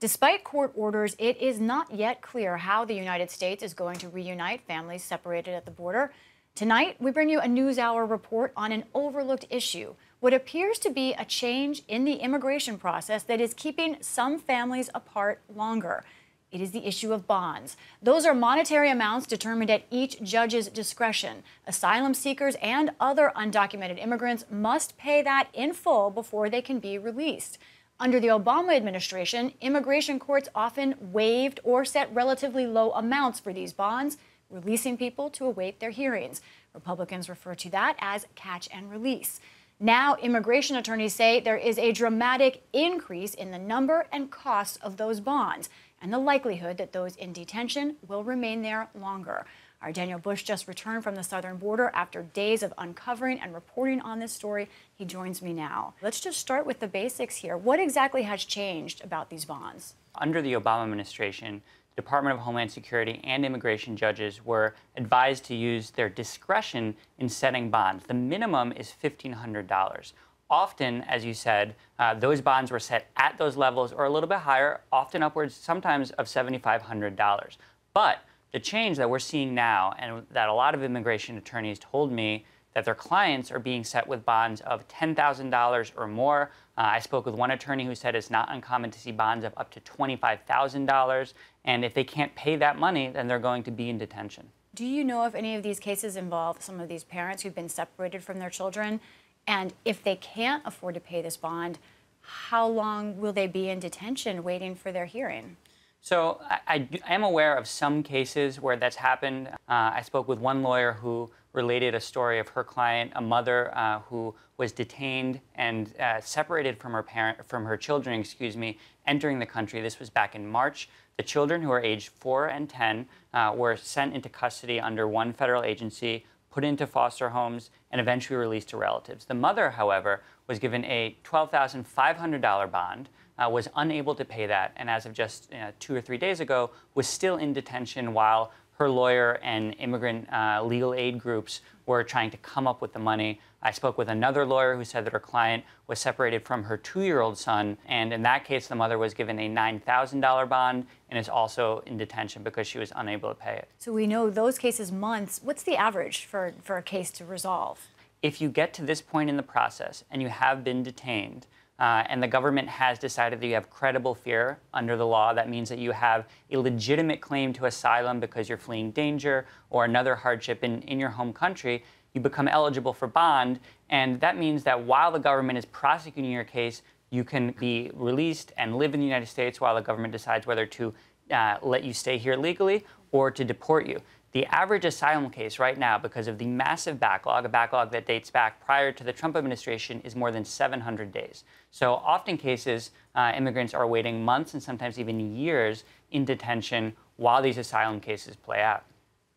Despite court orders, it is not yet clear how the United States is going to reunite families separated at the border. Tonight, we bring you a NewsHour report on an overlooked issue what appears to be a change in the immigration process that is keeping some families apart longer. It is the issue of bonds. Those are monetary amounts determined at each judge's discretion. Asylum seekers and other undocumented immigrants must pay that in full before they can be released. Under the Obama administration, immigration courts often waived or set relatively low amounts for these bonds, releasing people to await their hearings. Republicans refer to that as catch and release. Now, immigration attorneys say there is a dramatic increase in the number and cost of those bonds and the likelihood that those in detention will remain there longer. Our Daniel Bush just returned from the southern border after days of uncovering and reporting on this story. He joins me now. Let's just start with the basics here. What exactly has changed about these bonds? Under the Obama administration, the Department of Homeland Security and immigration judges were advised to use their discretion in setting bonds. The minimum is $1,500. Often, as you said, uh, those bonds were set at those levels or a little bit higher, often upwards sometimes of $7,500. But the change that we're seeing now, and that a lot of immigration attorneys told me that their clients are being set with bonds of $10,000 or more. Uh, I spoke with one attorney who said it's not uncommon to see bonds of up to $25,000. And if they can't pay that money, then they're going to be in detention. Do you know if any of these cases involve some of these parents who've been separated from their children? And if they can't afford to pay this bond, how long will they be in detention waiting for their hearing? So I, I am aware of some cases where that's happened. Uh, I spoke with one lawyer who related a story of her client, a mother uh, who was detained and uh, separated from her parent, from her children, excuse me, entering the country. This was back in March. The children, who are aged four and ten, uh, were sent into custody under one federal agency, put into foster homes, and eventually released to relatives. The mother, however, was given a $12,500 bond. Uh, was unable to pay that, and as of just uh, two or three days ago, was still in detention while her lawyer and immigrant uh, legal aid groups were trying to come up with the money. I spoke with another lawyer who said that her client was separated from her two year old son, and in that case, the mother was given a $9,000 bond and is also in detention because she was unable to pay it. So we know those cases months. What's the average for, for a case to resolve? If you get to this point in the process and you have been detained, uh, and the government has decided that you have credible fear under the law. That means that you have a legitimate claim to asylum because you're fleeing danger or another hardship in, in your home country. You become eligible for bond, and that means that while the government is prosecuting your case, you can be released and live in the United States while the government decides whether to uh, let you stay here legally or to deport you. The average asylum case right now, because of the massive backlog, a backlog that dates back prior to the Trump administration, is more than 700 days. So often cases, uh, immigrants are waiting months and sometimes even years in detention while these asylum cases play out.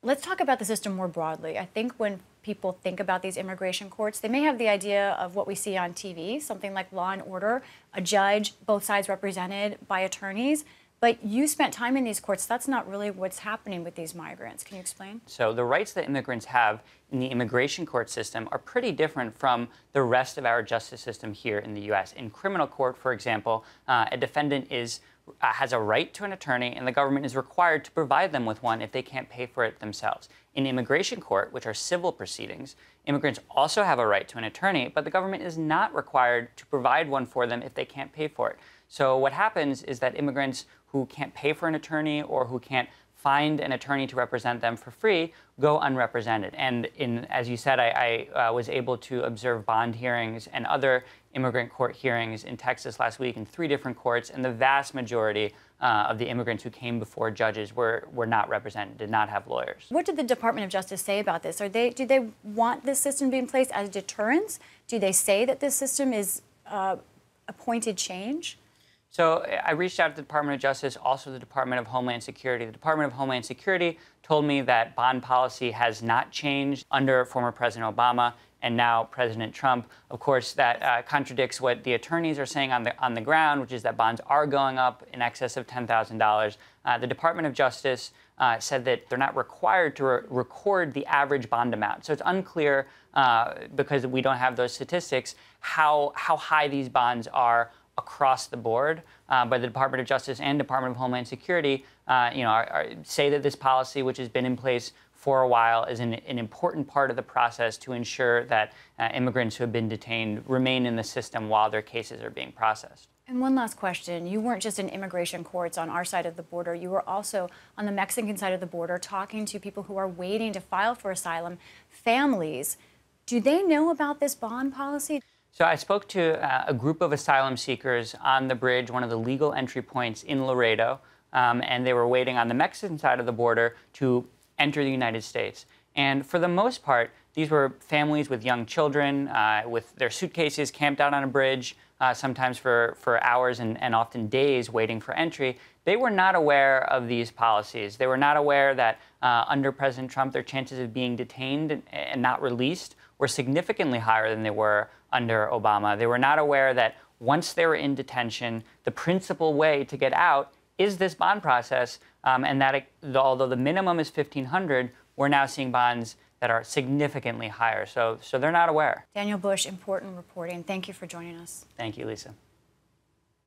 Let's talk about the system more broadly. I think when people think about these immigration courts, they may have the idea of what we see on TV, something like Law and Order, a judge, both sides represented by attorneys. But you spent time in these courts. That's not really what's happening with these migrants. Can you explain? So, the rights that immigrants have in the immigration court system are pretty different from the rest of our justice system here in the U.S. In criminal court, for example, uh, a defendant is uh, has a right to an attorney, and the government is required to provide them with one if they can't pay for it themselves. In immigration court, which are civil proceedings, immigrants also have a right to an attorney, but the government is not required to provide one for them if they can't pay for it. So what happens is that immigrants who can't pay for an attorney or who can't find an attorney to represent them for free go unrepresented. And in, as you said, I, I uh, was able to observe bond hearings and other immigrant court hearings in Texas last week in three different courts, and the vast majority uh, of the immigrants who came before judges were, were not represented, did not have lawyers. What did the Department of Justice say about this? Are they, do they want this system to be in place as deterrence? Do they say that this system is uh, appointed change? So I reached out to the Department of Justice, also the Department of Homeland Security. The Department of Homeland Security told me that bond policy has not changed under former President Obama and now President Trump. Of course, that uh, contradicts what the attorneys are saying on the on the ground, which is that bonds are going up in excess of ten thousand uh, dollars. The Department of Justice uh, said that they're not required to re- record the average bond amount. So it's unclear uh, because we don't have those statistics how how high these bonds are across the board. Uh, but the Department of Justice and Department of Homeland Security, uh, you know, are, are, say that this policy, which has been in place for a while, is an, an important part of the process to ensure that uh, immigrants who have been detained remain in the system while their cases are being processed. And one last question. You weren't just in immigration courts on our side of the border, you were also on the Mexican side of the border talking to people who are waiting to file for asylum, families. Do they know about this bond policy? So I spoke to uh, a group of asylum seekers on the bridge, one of the legal entry points in Laredo, um, and they were waiting on the Mexican side of the border to enter the United States. And for the most part, these were families with young children, uh, with their suitcases camped out on a bridge, uh, sometimes for, for hours and, and often days waiting for entry. They were not aware of these policies. They were not aware that uh, under President Trump, their chances of being detained and, and not released were significantly higher than they were under Obama. They were not aware that once they were in detention, the principal way to get out is this bond process, um, and that it, although the minimum is 1,500, we're now seeing bonds that are significantly higher. So, so they're not aware. Daniel Bush, important reporting. Thank you for joining us. Thank you, Lisa.